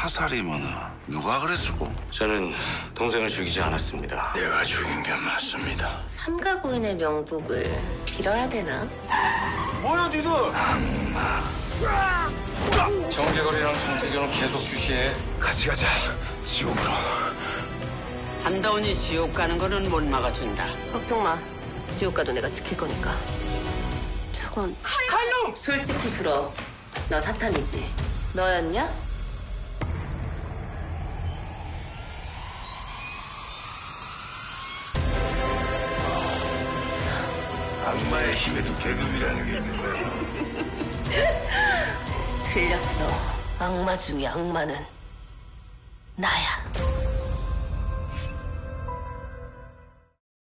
사살이면은 누가 그랬을고? 저는 동생을 죽이지 않았습니다. 내가 죽인 게 맞습니다. 삼가고인의 명복을 빌어야 되나? 뭐야, 니들? 정재걸이랑 정태경은 계속 주시해. 같이 가자. 지옥으로. 한다운이 지옥 가는 거는 못 막아준다. 걱정 마. 지옥 가도 내가 지킬 거니까. 저건 칼로! 솔직히 불어. 너 사탄이지. 너였냐? 악마의 힘에도 계급이라는 게 있는 거야. 틀렸어. 악마 중에 악마는 나야.